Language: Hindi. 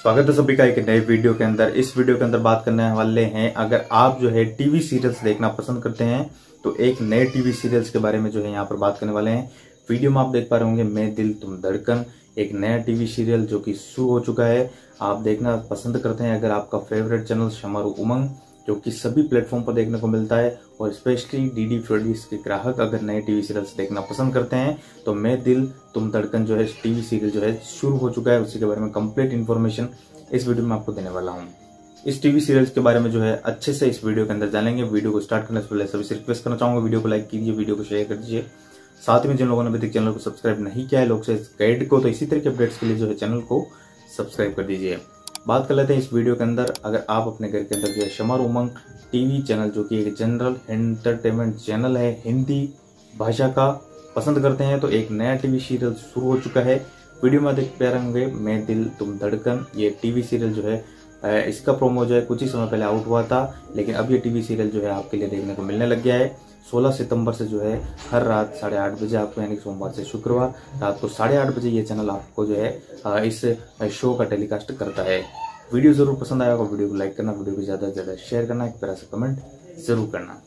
स्वागत है सभी का एक नए वीडियो के अंदर। इस वीडियो के अंदर बात करने वाले हैं, अगर आप जो है टीवी सीरियल्स देखना पसंद करते हैं तो एक नए टीवी सीरियल्स के बारे में जो है यहाँ पर बात करने वाले हैं। वीडियो में आप देख पा रहे होंगे, मैं दिल तुम धड़कन, एक नया टीवी सीरियल जो कि शुरू हो चुका है। आप देखना पसंद करते हैं, अगर आपका फेवरेट चैनल शमारू उमंग जो कि सभी प्लेटफॉर्म पर देखने को मिलता है और स्पेशली डी डी फ्रेडीज के ग्राहक अगर नए टीवी सीरियल्स देखना पसंद करते हैं तो मैं दिल, तुम धड़कन जो है टीवी सीरियल जो है, शुरू हो चुका है। उसी के बारे में कंप्लीट इन्फॉर्मेशन इस वीडियो में आपको देने वाला हूँ। इस टीवी सीरियल्स के बारे में जो है, अच्छे से इस वीडियो के अंदर जानेंगे। वीडियो को स्टार्ट करने से पहले सभी से रिक्वेस्ट करना चाहूँगा वीडियो को लाइक कीजिए वीडियो को शेयर कर दीजिए। साथ में जिन लोगों ने अभी तक चैनल को सब्सक्राइब नहीं किया है, लोग से गाइड को तो इसी तरह के अपडेट्स के लिए जो है चैनल को सब्सक्राइब कर दीजिए। बात कर लेते हैं इस वीडियो के अंदर। अगर आप अपने घर के अंदर जो है शमर उमंग टीवी चैनल, जो कि एक जनरल एंटरटेनमेंट चैनल है हिंदी भाषा का, पसंद करते हैं तो एक नया टीवी सीरियल शुरू हो चुका है। वीडियो में देख प्यारे होंगे मैं दिल तुम धड़कन। ये टीवी सीरियल जो है इसका प्रोमो जो है कुछ ही समय पहले आउट हुआ था, लेकिन अब ये टीवी सीरियल जो है आपके लिए देखने को मिलने लग गया है। 16 सितंबर से जो है, हर रात साढ़े आठ बजे आपको यानी सोमवार से शुक्रवार रात को साढ़े आठ बजे ये चैनल आपको जो है इस शो का टेलीकास्ट करता है। वीडियो ज़रूर पसंद आया होगा, वीडियो को लाइक करना, वीडियो को ज़्यादा से ज़्यादा शेयर करना, एक तरह से कमेंट ज़रूर करना।